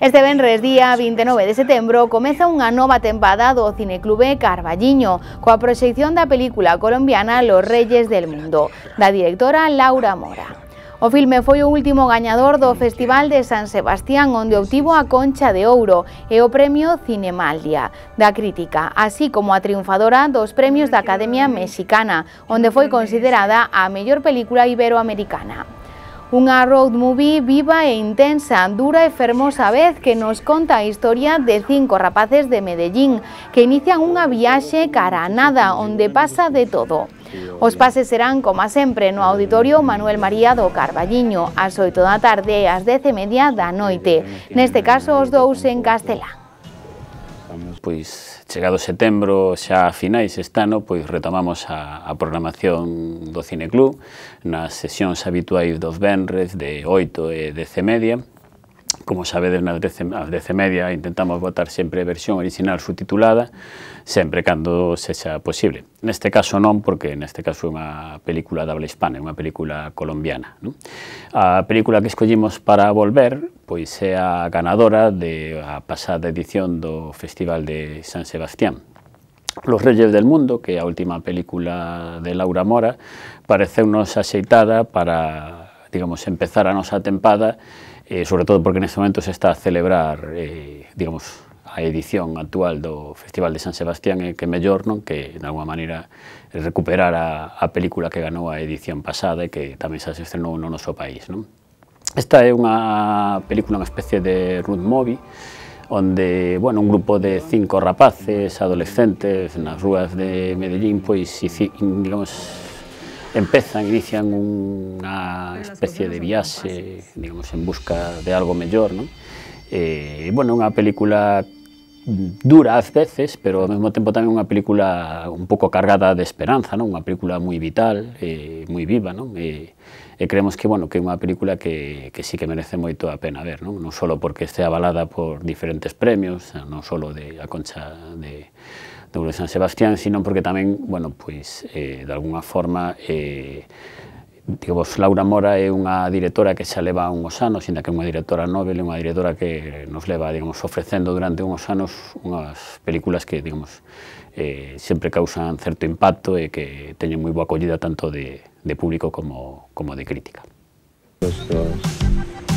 Este venres día 29 de setembro comeza unha nova tempada do Cineclube Carballiño coa proxección da película colombiana Los Reyes del Mundo, da directora Laura Mora. O filme foi o último gañador do Festival de San Sebastián onde obtivo a Concha de Ouro e o Premio Cinemaldia da crítica, así como a triunfadora dos premios da Academia Mexicana, onde foi considerada a mellor película iberoamericana. Unha road movie viva e intensa, dura e fermosa vez que nos conta a historia de cinco rapaces de Medellín que inician unha viaxe cara a nada onde pasa de todo. Os pases serán, como sempre, no Auditorio Manuel María do Carballiño, ás 8 da tarde e ás 10 e media da noite. Neste caso, os dous en Castelán. Pois, chegado setembro, xa a finais este ano, pois retomamos a, a programación do Cineclub nas sesións habituais dos Benres de 8 e 10 e media, como sabedes, nas 10, as 10 media intentamos botar sempre versión original subtitulada, sempre cando sexa posible. Neste caso non, porque neste caso é unha película de habla hispana, é unha película colombiana. Non? A película que escollimos para volver, pois é a ganadora de a pasada edición do Festival de San Sebastián, Los Reyes del Mundo, que é a última película de Laura Mora, pareceunos axeitada para, digamos, empezar a nosa tempada eh, sobre todo porque neste momento se está a celebrar, eh, digamos, a edición actual do Festival de San Sebastián e que mellor, non? Que, de alguma maneira, recuperar a, a película que ganou a edición pasada e que tamén xa se estrenou no noso país, non? Esta é unha película, unha especie de road movie, onde, bueno, un grupo de cinco rapaces, adolescentes, nas rúas de Medellín, pois, digamos, empezan inician unha especie de viaxe, digamos, en busca de algo mellor, non? E, eh, bueno, unha película dura ás veces, pero ao mesmo tempo tamén unha película un pouco cargada de esperanza, non? Unha película moi vital, e moi viva, non? E, e creemos que, bueno, que é unha película que, que sí que merece moito a pena ver, non? Non só porque este avalada por diferentes premios, non só de a Concha de do San Sebastián, sino porque tamén, bueno, pois, eh, de alguna forma, eh, digamos, Laura Mora é unha directora que xa leva unhos anos, ainda que é unha directora novel, é unha directora que nos leva, digamos, ofrecendo durante unhos anos unhas películas que, digamos, eh, sempre causan certo impacto e que teñen moi boa acollida tanto de, de público como, como de crítica. Los.